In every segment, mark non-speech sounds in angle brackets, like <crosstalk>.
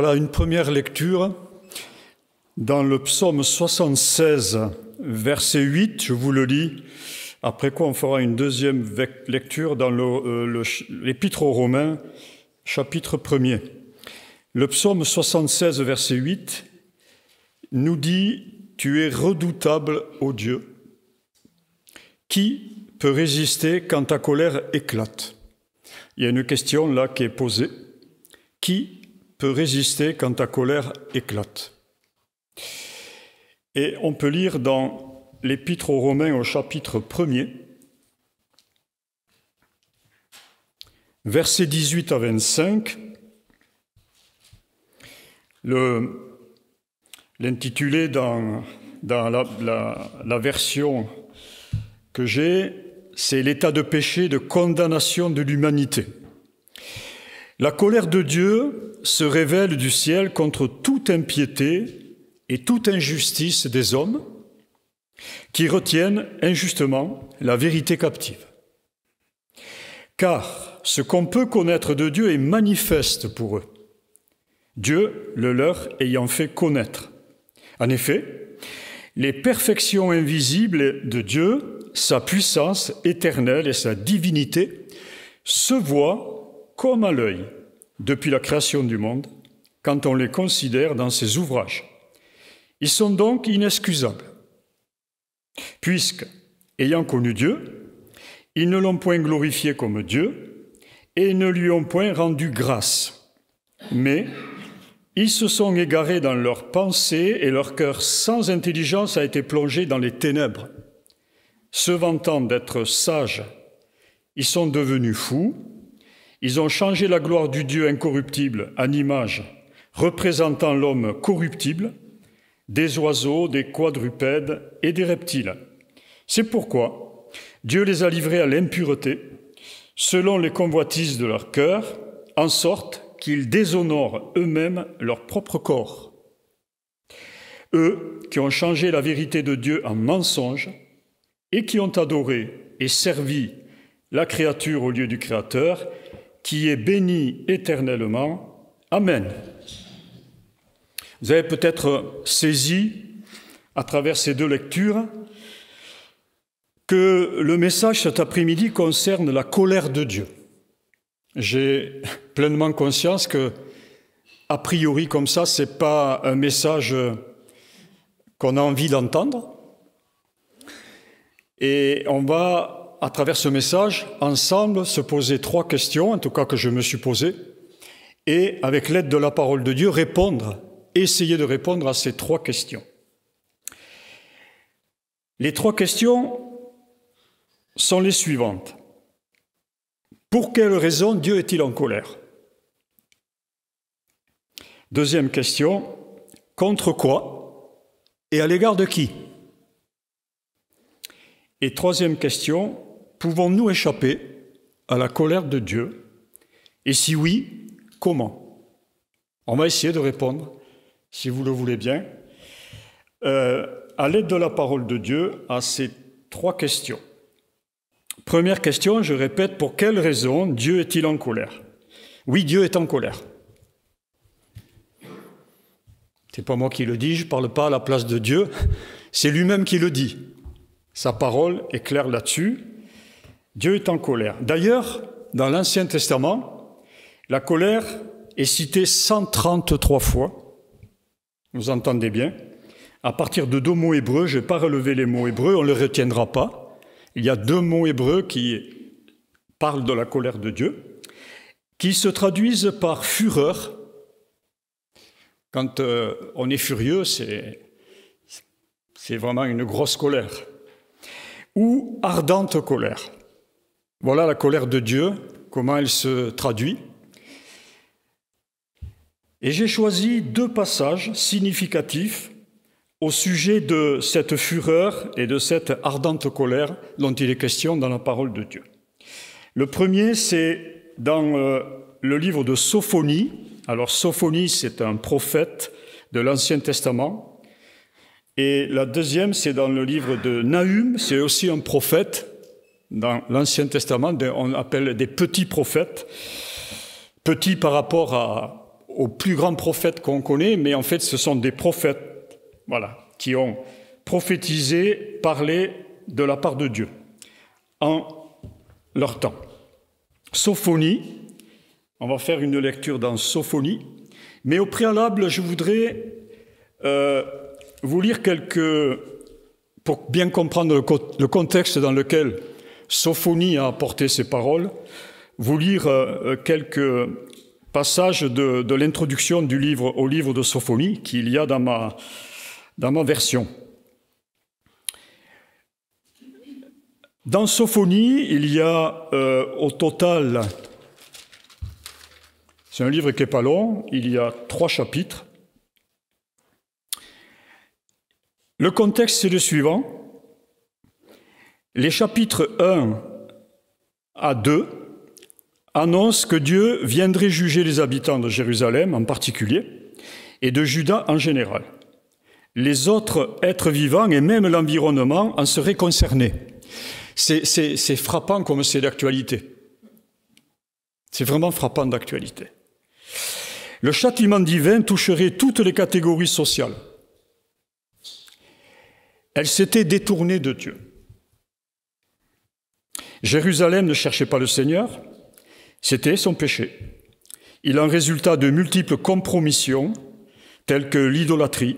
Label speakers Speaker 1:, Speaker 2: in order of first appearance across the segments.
Speaker 1: Voilà une première lecture dans le psaume 76, verset 8, je vous le lis, après quoi on fera une deuxième lecture dans euh, l'épître aux Romains, chapitre 1er. Le psaume 76, verset 8, nous dit Tu es redoutable, ô Dieu. Qui peut résister quand ta colère éclate? Il y a une question là qui est posée. Qui peut résister quand ta colère éclate. Et on peut lire dans l'Épître aux Romains au chapitre 1er, versets 18 à 25, l'intitulé dans, la version que j'ai, c'est l'état de péché de condamnation de l'humanité. La colère de Dieu se révèle du ciel contre toute impiété et toute injustice des hommes qui retiennent injustement la vérité captive. Car ce qu'on peut connaître de Dieu est manifeste pour eux, Dieu le leur ayant fait connaître. En effet, les perfections invisibles de Dieu, sa puissance éternelle et sa divinité se voient comme à l'œil depuis la création du monde quand on les considère dans ses ouvrages. Ils sont donc inexcusables, puisque, ayant connu Dieu, ils ne l'ont point glorifié comme Dieu et ne lui ont point rendu grâce, mais ils se sont égarés dans leurs pensées et leur cœur sans intelligence a été plongé dans les ténèbres. Se vantant d'être sages, ils sont devenus fous ils ont changé la gloire du Dieu incorruptible en image représentant l'homme corruptible, des oiseaux, des quadrupèdes et des reptiles. C'est pourquoi Dieu les a livrés à l'impureté, selon les convoitises de leur cœur, en sorte qu'ils déshonorent eux-mêmes leur propre corps. Eux qui ont changé la vérité de Dieu en mensonge et qui ont adoré et servi la créature au lieu du Créateur, qui est béni éternellement. Amen. Vous avez peut-être saisi, à travers ces deux lectures, que le message cet après-midi concerne la colère de Dieu. J'ai pleinement conscience que, a priori, comme ça, ce n'est pas un message qu'on a envie d'entendre. Et on va à travers ce message, ensemble, se poser trois questions, en tout cas que je me suis posé, et avec l'aide de la parole de Dieu, répondre, essayer de répondre à ces trois questions. Les trois questions sont les suivantes. Pour quelle raison Dieu est-il en colère? Deuxième question, contre quoi et à l'égard de qui? Et troisième question, Pouvons-nous échapper à la colère de Dieu? Et si oui, comment? On va essayer de répondre, si vous le voulez bien, euh, à l'aide de la parole de Dieu à ces trois questions. Première question, je répète, pour quelle raison Dieu est-il en colère? Oui, Dieu est en colère. C'est pas moi qui le dis, je ne parle pas à la place de Dieu, c'est lui-même qui le dit. Sa parole est claire là-dessus. Dieu est en colère. D'ailleurs, dans l'Ancien Testament, la colère est citée 133 fois. Vous entendez bien À partir de deux mots hébreux, je n'ai pas relevé les mots hébreux, on ne les retiendra pas. Il y a deux mots hébreux qui parlent de la colère de Dieu, qui se traduisent par fureur. Quand euh, on est furieux, c'est vraiment une grosse colère. Ou ardente colère. Voilà la colère de Dieu, comment elle se traduit. Et j'ai choisi deux passages significatifs au sujet de cette fureur et de cette ardente colère dont il est question dans la parole de Dieu. Le premier, c'est dans euh, le livre de Sophonie. Alors Sophonie, c'est un prophète de l'Ancien Testament. Et la deuxième, c'est dans le livre de Nahum, c'est aussi un prophète dans l'Ancien Testament, on appelle des petits prophètes, petits par rapport aux plus grands prophètes qu'on connaît, mais en fait, ce sont des prophètes, voilà, qui ont prophétisé, parlé de la part de Dieu en leur temps. Sophonie, on va faire une lecture dans Sophonie, mais au préalable, je voudrais euh, vous lire quelques, pour bien comprendre le, contexte dans lequel Sophonie a apporté ses paroles, vous lire euh, quelques passages de, l'introduction du livre au livre de Sophonie qu'il y a dans ma, dans ma version. Dans Sophonie, il y a euh, au total, c'est un livre qui n'est pas long, il y a trois chapitres. Le contexte, c'est le suivant. Les chapitres 1 à 2 annoncent que Dieu viendrait juger les habitants de Jérusalem en particulier et de Juda en général. Les autres êtres vivants et même l'environnement en seraient concernés. C'est frappant comme c'est d'actualité. C'est vraiment frappant d'actualité. Le châtiment divin toucherait toutes les catégories sociales. Elle s'était détournée de Dieu. Jérusalem ne cherchait pas le Seigneur, c'était son péché. Il en résulta de multiples compromissions, telles que l'idolâtrie,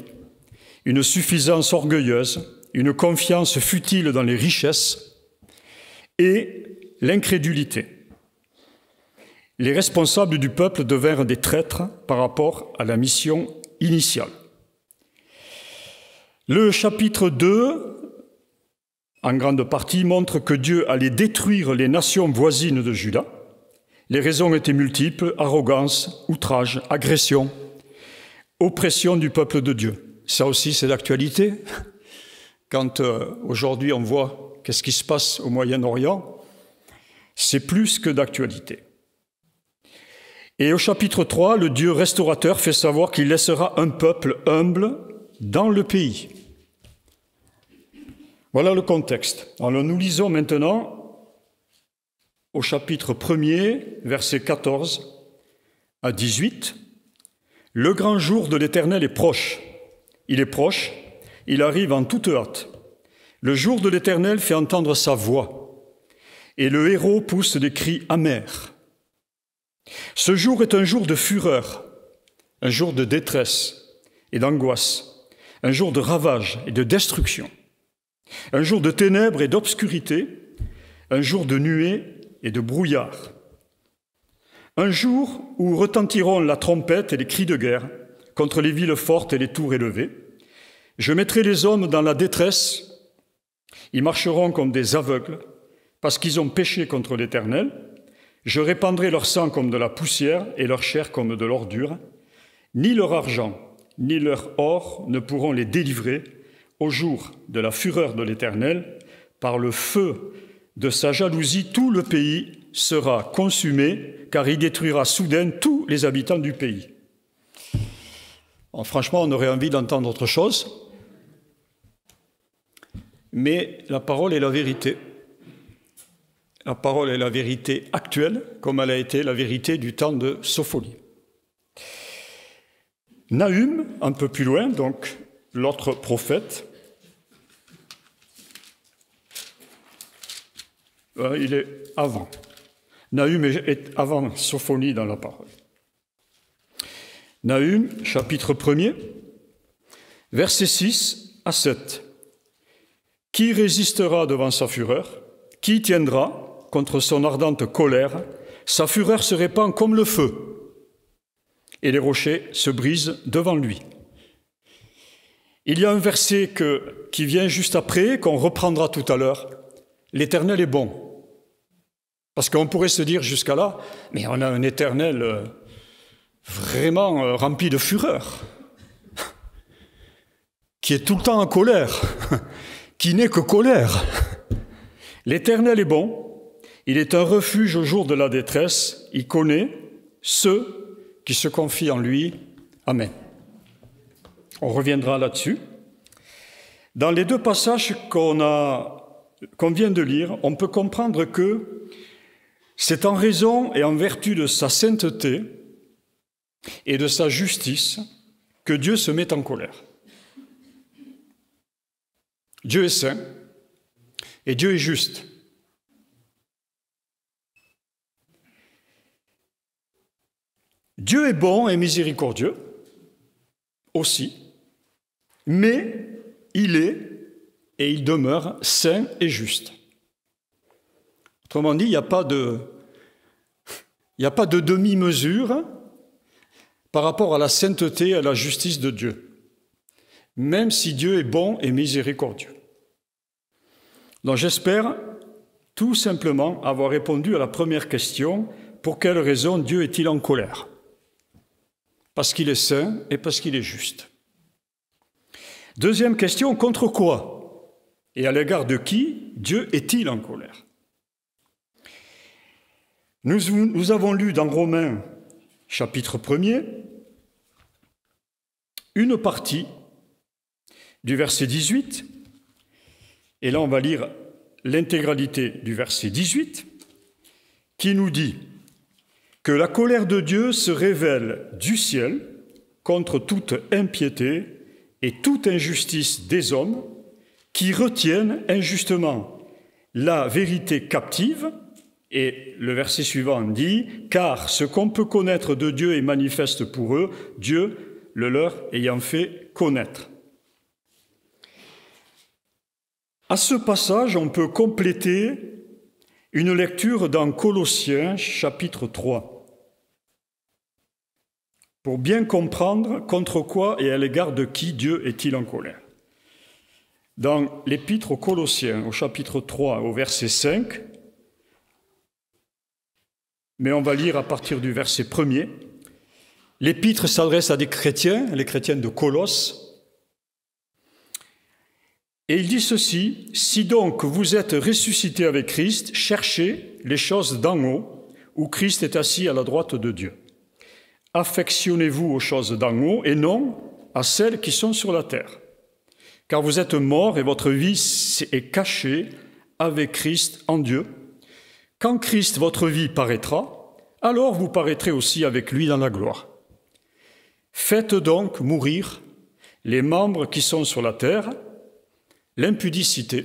Speaker 1: une suffisance orgueilleuse, une confiance futile dans les richesses, et l'incrédulité. Les responsables du peuple devinrent des traîtres par rapport à la mission initiale. Le chapitre 2, en grande partie, montre que Dieu allait détruire les nations voisines de Juda. Les raisons étaient multiples, arrogance, outrage, agression, oppression du peuple de Dieu. Ça aussi, c'est l'actualité. Quand euh, aujourd'hui on voit qu'est-ce qui se passe au Moyen-Orient, c'est plus que d'actualité. Et au chapitre 3, le Dieu restaurateur fait savoir qu'il laissera un peuple humble dans le pays. Voilà le contexte. Alors nous lisons maintenant au chapitre 1er, versets 14 à 18. Le grand jour de l'Éternel est proche. Il est proche, il arrive en toute hâte. Le jour de l'Éternel fait entendre sa voix, et le héros pousse des cris amers. Ce jour est un jour de fureur, un jour de détresse et d'angoisse, un jour de ravage et de destruction, un jour de ténèbres et d'obscurité, un jour de nuées et de brouillard, un jour où retentiront la trompette et les cris de guerre contre les villes fortes et les tours élevées. Je mettrai les hommes dans la détresse ils marcheront comme des aveugles, parce qu'ils ont péché contre l'Éternel. Je répandrai leur sang comme de la poussière et leur chair comme de l'ordure. Ni leur argent, ni leur or ne pourront les délivrer au jour de la fureur de l'Éternel. Par le feu de sa jalousie, tout le pays sera consumé, car il détruira soudain tous les habitants du pays. franchement, on aurait envie d'entendre autre chose, mais la parole est la vérité. La parole est la vérité actuelle, comme elle a été la vérité du temps de Sophonie. Nahum, un peu plus loin, donc l'autre prophète, il est avant. Nahum est avant Sophonie dans la parole. Nahum, chapitre 1er, versets 6 à 7. Qui résistera devant sa fureur? Qui tiendra contre son ardente colère? Sa fureur se répand comme le feu, et les rochers se brisent devant lui. Il y a un verset qui vient juste après, qu'on reprendra tout à l'heure. L'Éternel est bon. Parce qu'on pourrait se dire jusqu'à là, mais on a un Éternel euh, vraiment euh, rempli de fureur, <laughs> qui est tout le temps en colère <laughs> qui n'est que colère. L'Éternel est bon, il est un refuge au jour de la détresse, il connaît ceux qui se confient en lui. Amen. On reviendra là-dessus. Dans les deux passages qu'on qu'on vient de lire, on peut comprendre que c'est en raison et en vertu de sa sainteté et de sa justice que Dieu se met en colère. Dieu est saint et Dieu est juste. Dieu est bon et miséricordieux aussi, mais il est et il demeure saint et juste. Autrement dit, il n'y a pas de, demi-mesure par rapport à la sainteté et à la justice de Dieu, même si Dieu est bon et miséricordieux. Donc j'espère tout simplement avoir répondu à la première question, pour quelle raison Dieu est-il en colère? Parce qu'il est saint et parce qu'il est juste. Deuxième question, contre quoi? Et à l'égard de qui Dieu est-il en colère? Nous, avons lu dans Romains chapitre 1er une partie du verset 18 et là, on va lire l'intégralité du verset 18, qui nous dit que la colère de Dieu se révèle du ciel contre toute impiété et toute injustice des hommes qui retiennent injustement la vérité captive. Et le verset suivant dit, car ce qu'on peut connaître de Dieu est manifeste pour eux, Dieu le leur ayant fait connaître. À ce passage, on peut compléter une lecture dans Colossiens chapitre 3 pour bien comprendre contre quoi et à l'égard de qui Dieu est-il en colère. Dans l'épître aux Colossiens au chapitre 3 au verset 5, mais on va lire à partir du verset 1er, l'épître s'adresse à des chrétiens, les chrétiens de Colosse, et il dit ceci, si donc vous êtes ressuscité avec Christ, cherchez les choses d'en haut, où Christ est assis à la droite de Dieu. Affectionnez-vous aux choses d'en haut et non à celles qui sont sur la terre. Car vous êtes morts et votre vie est cachée avec Christ en Dieu. Quand Christ, votre vie, paraîtra, alors vous paraîtrez aussi avec lui dans la gloire. Faites donc mourir les membres qui sont sur la terre, l'impudicité,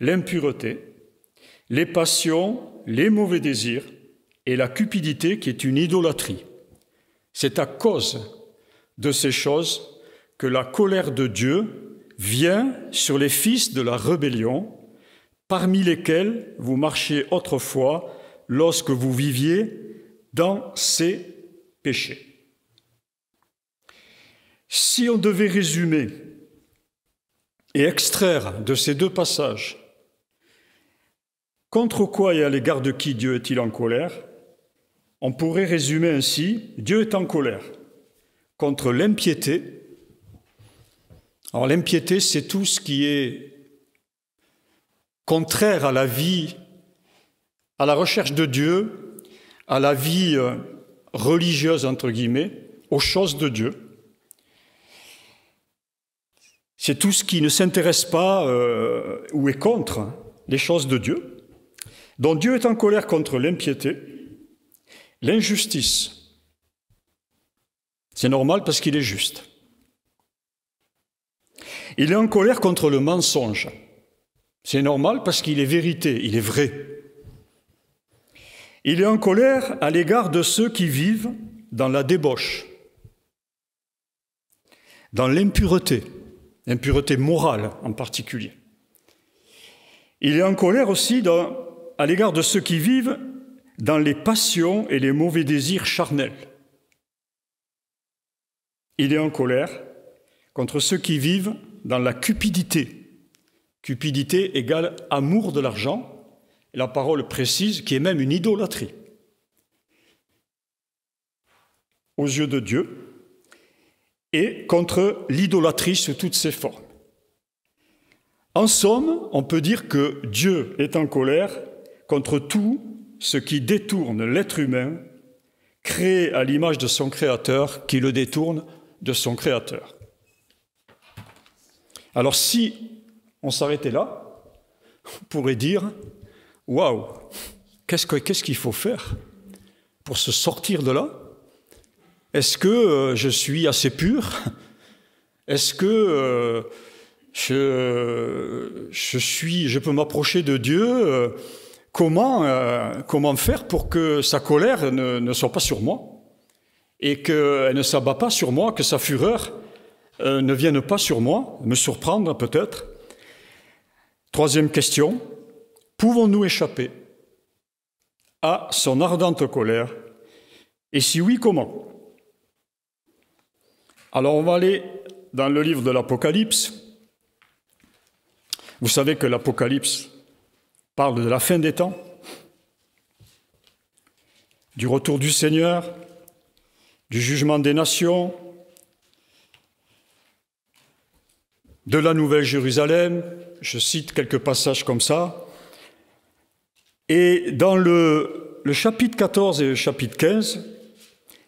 Speaker 1: l'impureté, les passions, les mauvais désirs et la cupidité qui est une idolâtrie. C'est à cause de ces choses la colère de Dieu vient sur les fils de la rébellion, parmi lesquels vous marchiez autrefois lorsque vous viviez dans ces péchés. Si on devait résumer et extraire de ces deux passages contre quoi et à l'égard de qui Dieu est-il en colère, on pourrait résumer ainsi, Dieu est en colère contre l'impiété. Alors l'impiété, c'est tout ce qui est contraire à la vie, à la recherche de Dieu, à la vie euh, religieuse, entre guillemets, aux choses de Dieu. C'est tout ce qui ne s'intéresse pas euh, ou est contre les choses de Dieu. dont Dieu est en colère contre l'impiété, l'injustice. C'est normal parce qu'il est juste. Il est en colère contre le mensonge. C'est normal parce qu'il est vérité, il est vrai. Il est en colère à l'égard de ceux qui vivent dans la débauche, dans l'impureté, l'impureté morale en particulier. Il est en colère aussi à l'égard de ceux qui vivent dans les passions et les mauvais désirs charnels. Il est en colère contre ceux qui vivent dans la cupidité. Cupidité égale amour de l'argent, la parole précise qui est même une idolâtrie. Aux yeux de Dieu, et contre l'idolâtrie sous toutes ses formes. En somme, on peut dire que Dieu est en colère contre tout ce qui détourne l'être humain, créé à l'image de son Créateur, qui le détourne de son Créateur. Alors si on s'arrêtait là, on pourrait dire, waouh, qu'est-ce qu'il faut faire pour se sortir de là? Est-ce que je suis assez pur? Est-ce que je, je, peux m'approcher de Dieu? Comment, comment faire pour que sa colère ne, ne soit pas sur moi et qu'elle ne s'abat pas sur moi, que sa fureur euh, ne vienne pas sur moi, me surprendre peut-être. Troisième question, pouvons-nous échapper à son ardente colère? Et si oui, comment? Alors on va aller dans le livre de l'Apocalypse. Vous savez que l'Apocalypse parle de la fin des temps, du retour du Seigneur, du jugement des nations, de la Nouvelle Jérusalem, je cite quelques passages comme ça, et dans le, chapitre 14 et le chapitre 15,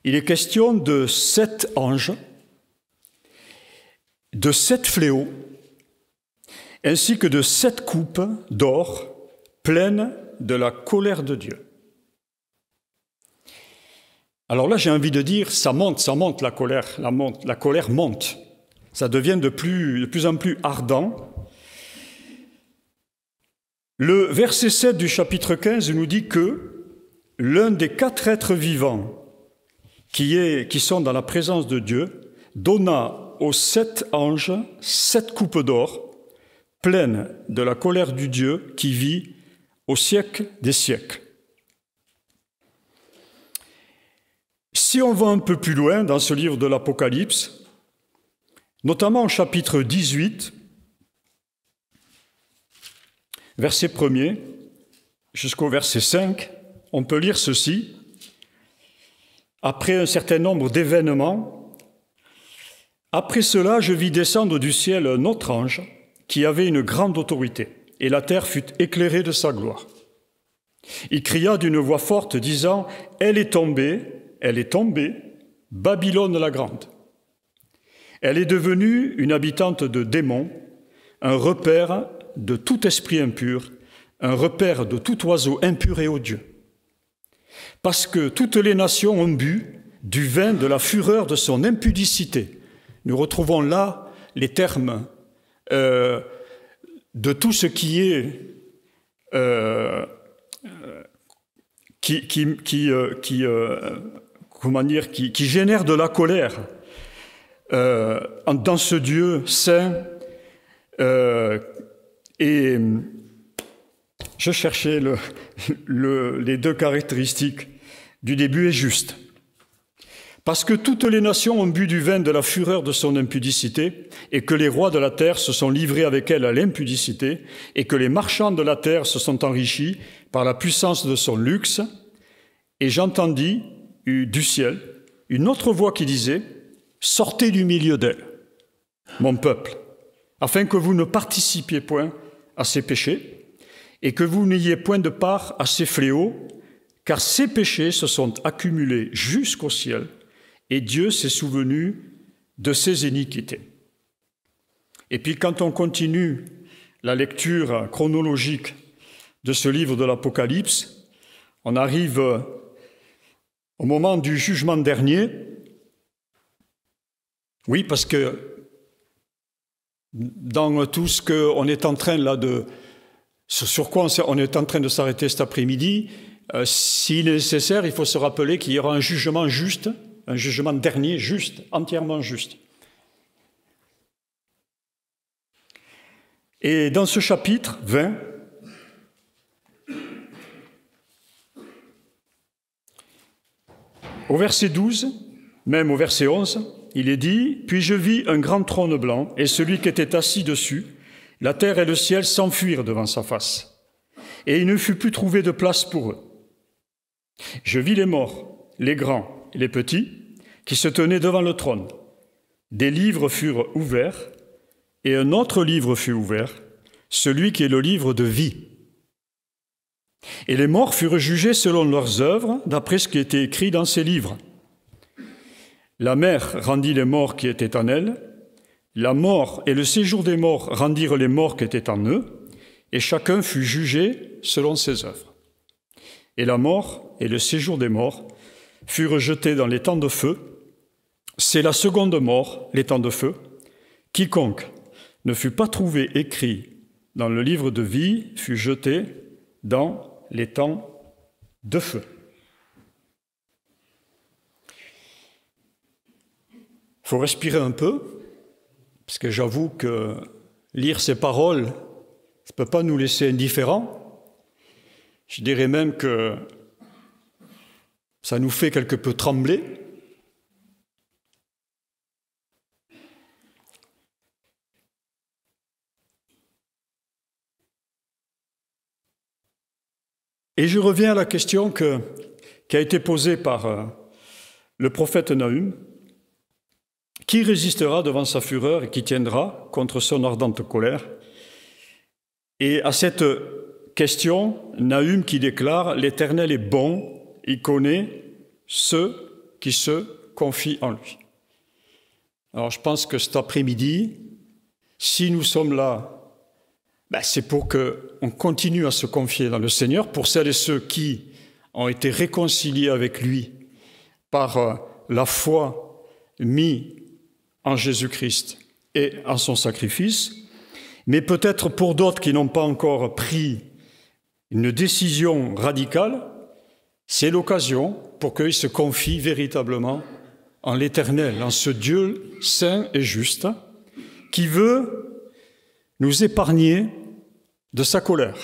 Speaker 1: il est question de sept anges, de sept fléaux, ainsi que de sept coupes d'or pleines de la colère de Dieu. Alors là, j'ai envie de dire, ça monte, ça monte la colère, la, monte, la colère monte. Ça devient de plus, en plus ardent. Le verset 7 du chapitre 15 nous dit que l'un des quatre êtres vivants qui sont dans la présence de Dieu donna aux sept anges sept coupes d'or pleines de la colère du Dieu qui vit au siècle des siècles. Si on va un peu plus loin dans ce livre de l'Apocalypse, notamment au chapitre 18, verset 1er jusqu'au verset 5, on peut lire ceci. Après un certain nombre d'événements, après cela, je vis descendre du ciel un autre ange qui avait une grande autorité, et la terre fut éclairée de sa gloire. Il cria d'une voix forte, disant, Elle est tombée, elle est tombée, Babylone la grande. Elle est devenue une habitante de démons, un repère de tout esprit impur, un repère de tout oiseau impur et odieux. Parce que toutes les nations ont bu du vin de la fureur de son impudicité. Nous retrouvons là les termes euh, de tout ce qui est qui génère de la colère euh, dans ce Dieu saint. Euh, et je cherchais le, <laughs> le, les deux caractéristiques du début est juste. Parce que toutes les nations ont bu du vin de la fureur de son impudicité, et que les rois de la terre se sont livrés avec elle à l'impudicité, et que les marchands de la terre se sont enrichis par la puissance de son luxe, et j'entendis du ciel une autre voix qui disait, Sortez du milieu d'elle, mon peuple, afin que vous ne participiez point à ses péchés, et que vous n'ayez point de part à ses fléaux, car ces péchés se sont accumulés jusqu'au ciel, et Dieu s'est souvenu de ses iniquités. Et puis quand on continue la lecture chronologique de ce livre de l'Apocalypse, on arrive au moment du jugement dernier, oui, parce que dans tout ce qu'on est en train là de... Sur quoi on est en train de s'arrêter cet après-midi, euh, s'il est nécessaire, il faut se rappeler qu'il y aura un jugement juste, un jugement dernier juste, entièrement juste. Et dans ce chapitre 20, Au verset 12, même au verset 11, il est dit, Puis je vis un grand trône blanc, et celui qui était assis dessus, la terre et le ciel s'enfuirent devant sa face, et il ne fut plus trouvé de place pour eux. Je vis les morts, les grands et les petits, qui se tenaient devant le trône. Des livres furent ouverts, et un autre livre fut ouvert, celui qui est le livre de vie. Et les morts furent jugés selon leurs œuvres, d'après ce qui était écrit dans ces livres. La mer rendit les morts qui étaient en elle, la mort et le séjour des morts rendirent les morts qui étaient en eux, et chacun fut jugé selon ses œuvres. Et la mort et le séjour des morts furent jetés dans les temps de feu, C'est la seconde mort, les temps de feu. Quiconque ne fut pas trouvé écrit dans le livre de vie fut jeté dans les temps de feu. Il faut respirer un peu, parce que j'avoue que lire ces paroles, ça ne peut pas nous laisser indifférents. Je dirais même que ça nous fait quelque peu trembler. Et je reviens à la question qui a été posée par euh, le prophète Nahum. Qui résistera devant sa fureur et qui tiendra contre son ardente colère? Et à cette question, Nahum qui déclare L'Éternel est bon, il connaît ceux qui se confient en lui. Alors je pense que cet après-midi, si nous sommes là, ben, c'est pour qu'on continue à se confier dans le Seigneur, pour celles et ceux qui ont été réconciliés avec lui par euh, la foi mis en Jésus-Christ et en son sacrifice, mais peut-être pour d'autres qui n'ont pas encore pris une décision radicale, c'est l'occasion pour qu'ils se confient véritablement en l'Éternel, en ce Dieu saint et juste, qui veut nous épargner de sa colère.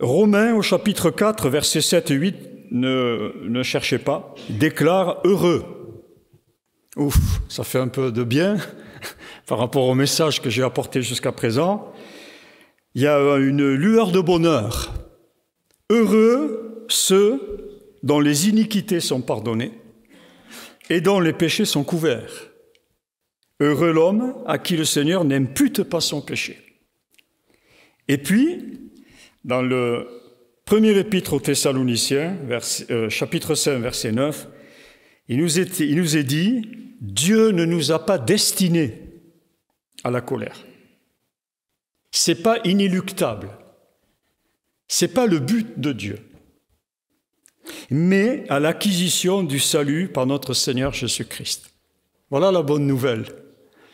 Speaker 1: Romains au chapitre 4, versets 7 et 8 ne, cherchez pas, déclare heureux. Ouf, ça fait un peu de bien <laughs> par rapport au message que j'ai apporté jusqu'à présent. Il y a une lueur de bonheur. Heureux ceux dont les iniquités sont pardonnées et dont les péchés sont couverts. Heureux l'homme à qui le Seigneur n'impute pas son péché. Et puis, dans le Premier épître aux Thessaloniciens, euh, chapitre 5, verset 9, il nous, est, dit, Dieu ne nous a pas destinés à la colère. C'est pas inéluctable. C'est pas le but de Dieu. Mais à l'acquisition du salut par notre Seigneur Jésus-Christ. Voilà la bonne nouvelle.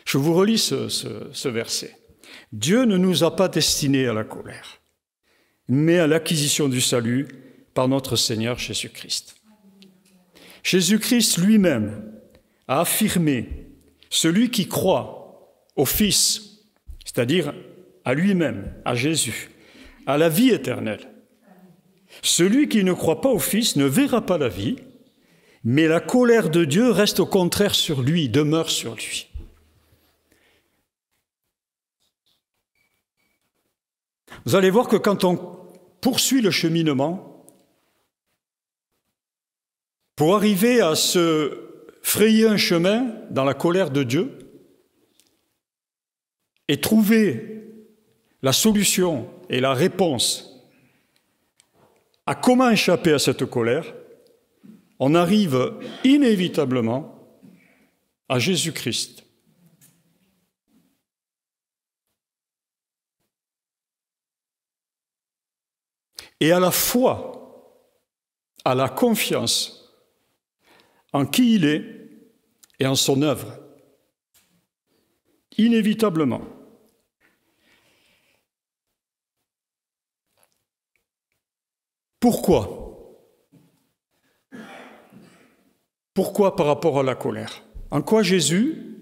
Speaker 1: Je vous relis ce verset. Dieu ne nous a pas destinés à la colère mais à l'acquisition du salut par notre Seigneur Jésus-Christ. Jésus-Christ lui-même a affirmé, celui qui croit au Fils, c'est-à-dire à lui-même, à Jésus, à la vie éternelle. Celui qui ne croit pas au Fils ne verra pas la vie, mais la colère de Dieu reste au contraire sur lui, demeure sur lui. Vous allez voir que quand on poursuit le cheminement pour arriver à se frayer un chemin dans la colère de Dieu et trouver la solution et la réponse à comment échapper à cette colère, on arrive inévitablement à Jésus-Christ. Et à la foi, à la confiance en qui il est et en son œuvre. Inévitablement. Pourquoi? Pourquoi par rapport à la colère? En quoi Jésus,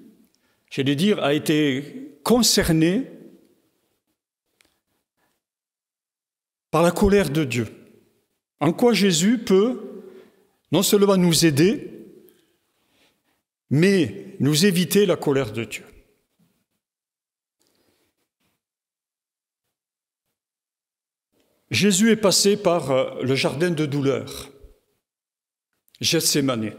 Speaker 1: j'allais dire, a été concerné par la colère de Dieu. En quoi Jésus peut non seulement nous aider, mais nous éviter la colère de Dieu. Jésus est passé par euh, le jardin de douleur, Gethsemane.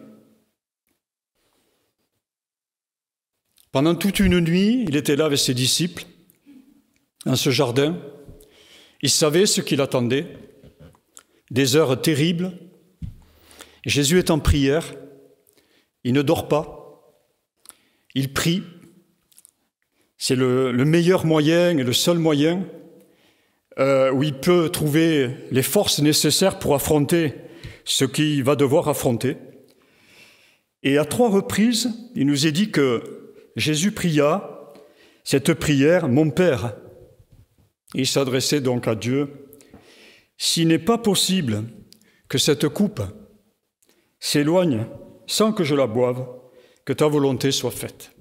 Speaker 1: Pendant toute une nuit, il était là avec ses disciples, dans ce jardin, il savait ce qu'il attendait, des heures terribles. Jésus est en prière, il ne dort pas, il prie. C'est le, meilleur moyen et le seul moyen euh, où il peut trouver les forces nécessaires pour affronter ce qu'il va devoir affronter. Et à trois reprises, il nous est dit que Jésus pria cette prière, Mon Père. Il s'adressait donc à Dieu. S'il n'est pas possible que cette coupe s'éloigne sans que je la boive, que ta volonté soit faite.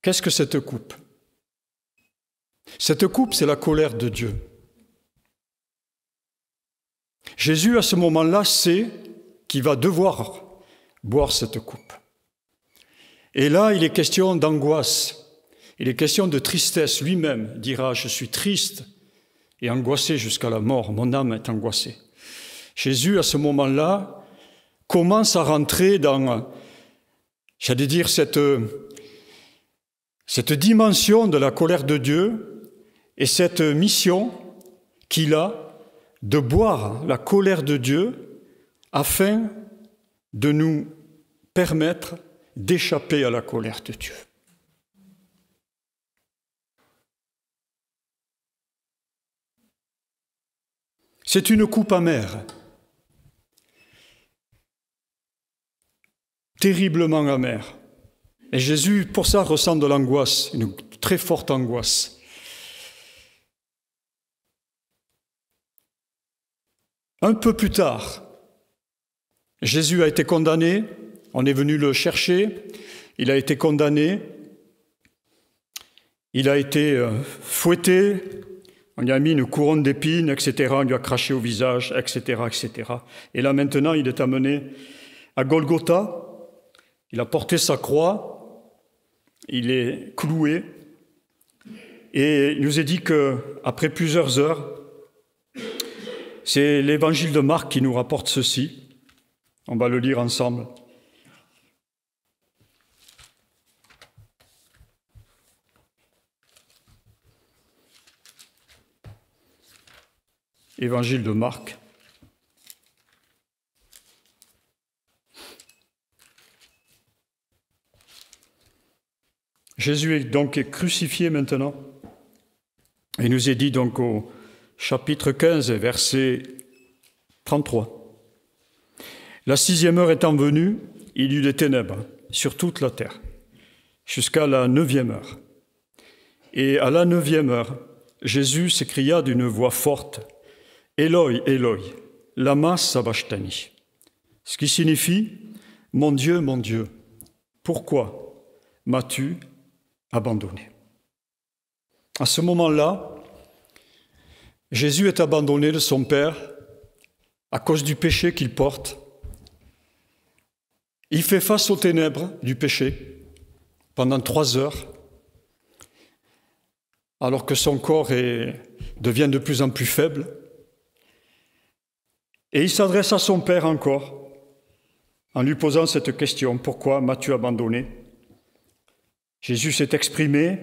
Speaker 1: Qu'est-ce que cette coupe? Cette coupe, c'est la colère de Dieu. Jésus, à ce moment-là, sait qu'il va devoir boire cette coupe. Et là, il est question d'angoisse, il est question de tristesse. Lui-même dira, je suis triste et angoissé jusqu'à la mort, mon âme est angoissée. Jésus, à ce moment-là, commence à rentrer dans, j'allais dire, cette, cette dimension de la colère de Dieu et cette mission qu'il a de boire la colère de Dieu afin de nous permettre d'échapper à la colère de Dieu. C'est une coupe amère, terriblement amère. Et Jésus, pour ça, ressent de l'angoisse, une très forte angoisse. Un peu plus tard, Jésus a été condamné, on est venu le chercher, il a été condamné, il a été euh, fouetté, on lui a mis une couronne d'épines, etc., on lui a craché au visage, etc., etc. Et là maintenant, il est amené à Golgotha, il a porté sa croix, il est cloué, et il nous est dit qu'après plusieurs heures, c'est l'évangile de Marc qui nous rapporte ceci. On va le lire ensemble. Évangile de Marc. Jésus est donc crucifié maintenant. Il nous est dit donc au chapitre 15, verset 33. La sixième heure étant venue, il y eut des ténèbres sur toute la terre, jusqu'à la neuvième heure. Et à la neuvième heure, Jésus s'écria d'une voix forte, Eloi, Eloi, lama sabachthani, ce qui signifie, Mon Dieu, mon Dieu, pourquoi m'as-tu abandonné? À ce moment-là, Jésus est abandonné de son Père à cause du péché qu'il porte. Il fait face aux ténèbres du péché pendant trois heures, alors que son corps devient de plus en plus faible. Et il s'adresse à son Père encore en lui posant cette question, pourquoi m'as-tu abandonné? Jésus s'est exprimé,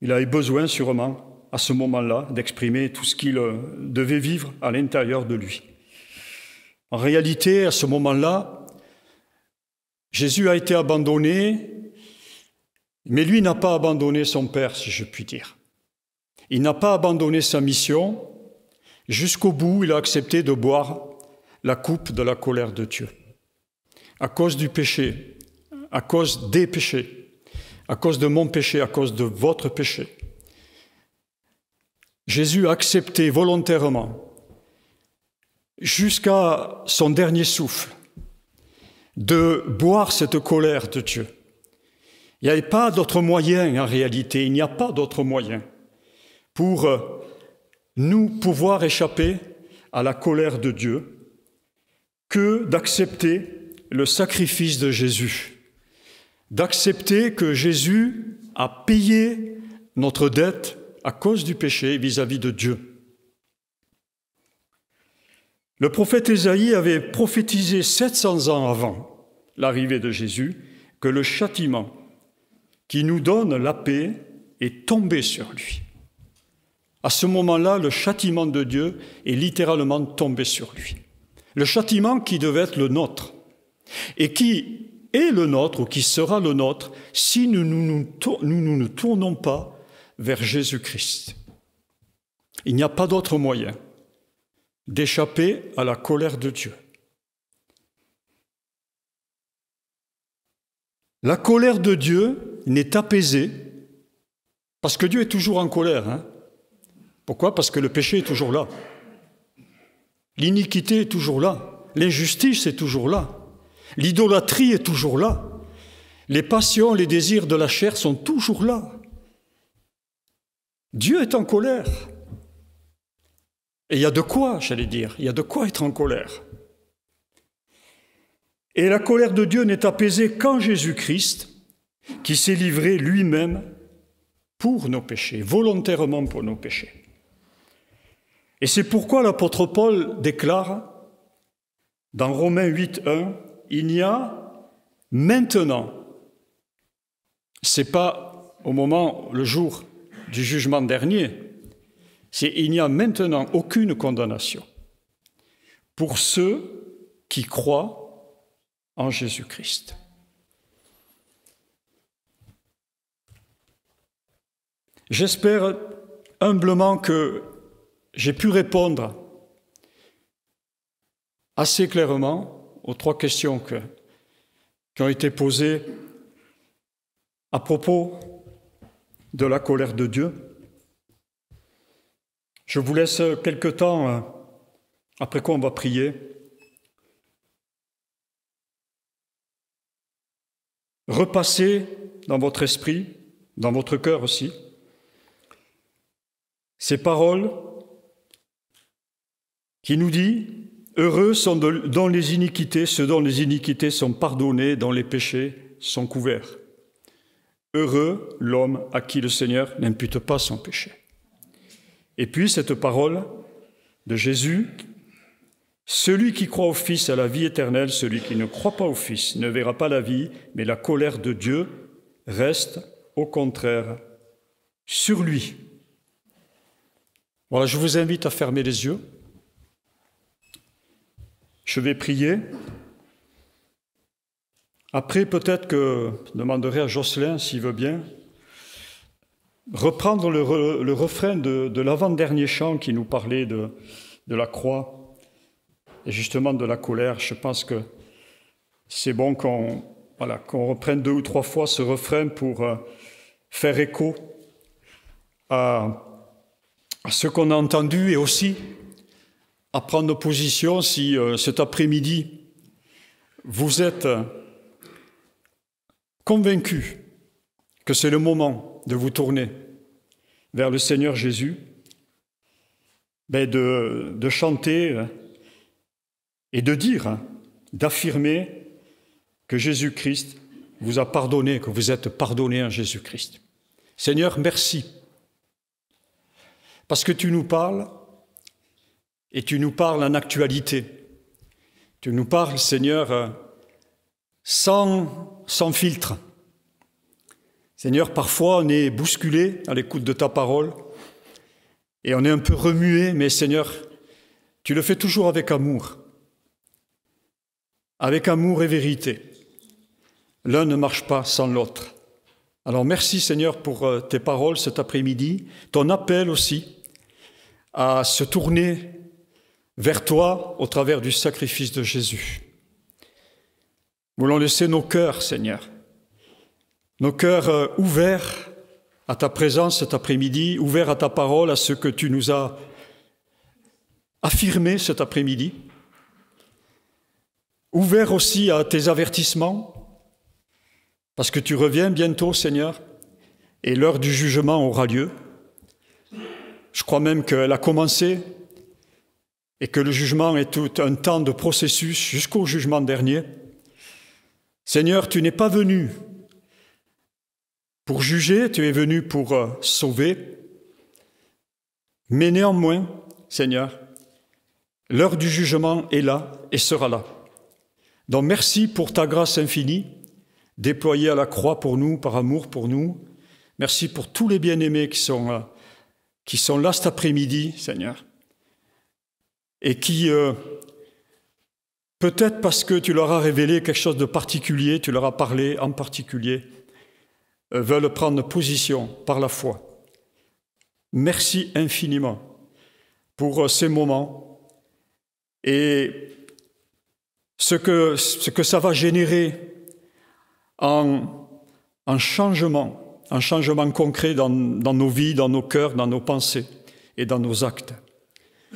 Speaker 1: il a eu besoin sûrement à ce moment-là d'exprimer tout ce qu'il euh, devait vivre à l'intérieur de lui. En réalité, à ce moment-là, Jésus a été abandonné, mais lui n'a pas abandonné son Père, si je puis dire. Il n'a pas abandonné sa mission. Jusqu'au bout, il a accepté de boire la coupe de la colère de Dieu. À cause du péché, à cause des péchés, à cause de mon péché, à cause de votre péché. Jésus a accepté volontairement, jusqu'à son dernier souffle, de boire cette colère de Dieu. Il n'y avait pas d'autre moyen en réalité, il n'y a pas d'autre moyen pour euh, nous pouvoir échapper à la colère de Dieu que d'accepter le sacrifice de Jésus, d'accepter que Jésus a payé notre dette à cause du péché vis-à-vis de Dieu. Le prophète Ésaïe avait prophétisé 700 ans avant l'arrivée de Jésus que le châtiment qui nous donne la paix est tombé sur lui. À ce moment-là, le châtiment de Dieu est littéralement tombé sur lui. Le châtiment qui devait être le nôtre et qui est le nôtre ou qui sera le nôtre si nous, nous, nous ne tournons pas vers Jésus-Christ. Il n'y a pas d'autre moyen d'échapper à la colère de Dieu. La colère de Dieu n'est apaisée parce que Dieu est toujours en colère. Hein. Pourquoi? Parce que le péché est toujours là. L'iniquité est toujours là. L'injustice est toujours là. L'idolâtrie est toujours là. Les passions, les désirs de la chair sont toujours là. Dieu est en colère. Et il y a de quoi, j'allais dire, il y a de quoi être en colère. Et la colère de Dieu n'est apaisée qu'en Jésus-Christ, qui s'est livré lui-même pour nos péchés, volontairement pour nos péchés. Et c'est pourquoi l'apôtre Paul déclare dans Romains 8.1, il n'y a maintenant, c'est pas au moment, le jour du jugement dernier, c'est il n'y a maintenant aucune condamnation pour ceux qui croient en Jésus-Christ. J'espère humblement que j'ai pu répondre assez clairement aux trois questions qui ont été posées à propos de la colère de Dieu. Je vous laisse quelque temps, euh, après quoi on va prier. Repassez dans votre esprit, dans votre cœur aussi, ces paroles qui nous dit Heureux sont dont les iniquités, ceux dont les iniquités sont pardonnées, dont les péchés sont couverts. Heureux l'homme à qui le Seigneur n'impute pas son péché. Et puis cette parole de Jésus, celui qui croit au Fils a la vie éternelle, celui qui ne croit pas au Fils ne verra pas la vie, mais la colère de Dieu reste au contraire sur lui. Voilà, je vous invite à fermer les yeux. Je vais prier. Après, peut-être que je demanderai à Jocelyn, s'il veut bien, reprendre le, refrain de, l'avant-dernier chant qui nous parlait de, la croix et justement de la colère. Je pense que c'est bon qu'on reprenne deux ou trois fois ce refrain pour euh, faire écho à ce qu'on a entendu et aussi à prendre nos positions si euh, cet après-midi vous êtes convaincu que c'est le moment de vous tourner vers le Seigneur Jésus, ben de, de, chanter euh, et de dire, hein, d'affirmer que Jésus-Christ vous a pardonné, que vous êtes pardonné en Jésus-Christ. Seigneur, merci, parce que tu nous parles et tu nous parles en actualité. Tu nous parles, Seigneur, euh, sans, filtre. Seigneur, parfois on est bousculé à l'écoute de ta parole et on est un peu remué, mais Seigneur, tu le fais toujours avec amour, avec amour et vérité. L'un ne marche pas sans l'autre. Alors merci Seigneur pour euh, tes paroles cet après-midi, ton appel aussi à se tourner vers toi au travers du sacrifice de Jésus. Voulons laisser nos cœurs, Seigneur, nos cœurs euh, ouverts à ta présence cet après-midi, ouverts à ta parole, à ce que tu nous as affirmé cet après-midi, ouverts aussi à tes avertissements, parce que tu reviens bientôt, Seigneur, et l'heure du jugement aura lieu. Je crois même qu'elle a commencé et que le jugement est tout un temps de processus jusqu'au jugement dernier. Seigneur, tu n'es pas venu pour juger, tu es venu pour euh, sauver, mais néanmoins, Seigneur, l'heure du jugement est là et sera là. Donc merci pour ta grâce infinie, déployée à la croix pour nous, par amour pour nous. Merci pour tous les bien-aimés qui sont, euh, qui sont là cet après-midi, Seigneur et qui, euh, peut-être parce que tu leur as révélé quelque chose de particulier, tu leur as parlé en particulier, euh, veulent prendre position par la foi. Merci infiniment pour euh, ces moments et ce que, ce ça va générer en, en changement, un changement concret dans nos vies, dans nos cœurs, dans nos pensées et dans nos actes.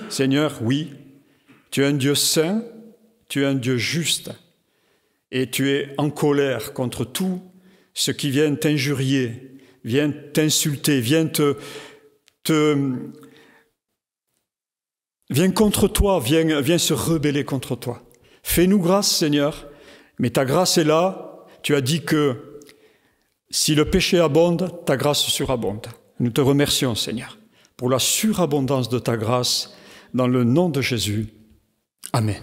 Speaker 1: Seigneur, oui, tu es un Dieu saint, tu es un Dieu juste, et tu es en colère contre tout ce qui vient t'injurier, vient t'insulter, vient te, vient contre toi, vient, vient se rebeller contre toi. Fais-nous grâce, Seigneur, mais ta grâce est là. Tu as dit que si le péché abonde, ta grâce surabonde. Nous te remercions, Seigneur, pour la surabondance de ta grâce, dans le nom de Jésus. Amen.